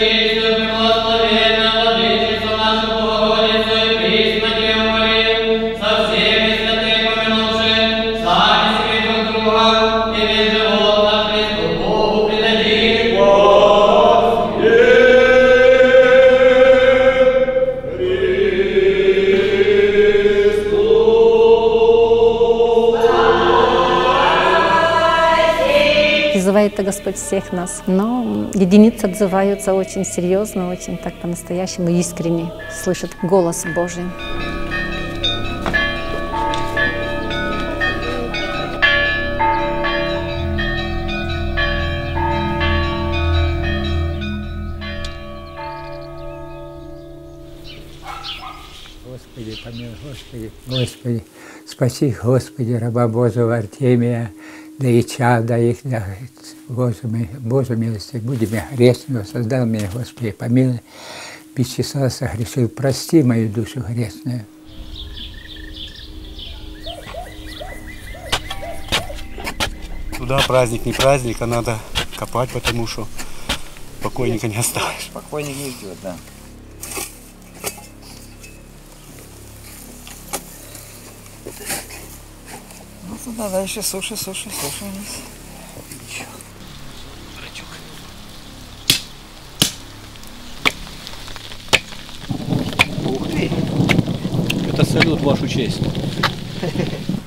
Yeah. Призывает Господь всех нас. Но единицы отзываются очень серьезно, очень так по-настоящему искренне, слышат голос Божий. Господи, помилуй, Господи, Господи, спаси, Господи, раба Божьего Артемия, да и чада их, да, Боже, мой, Боже милости, будь меня грешного, создал меня, Господи, помилуй, без числа согрешил, прости мою душу грешную. Туда праздник не праздник, а надо копать, потому что покойника не оставишь. Покойник не ждет, да. Ну туда дальше суши, суши, суши вниз. Ух ты! Это салют, вашу честь.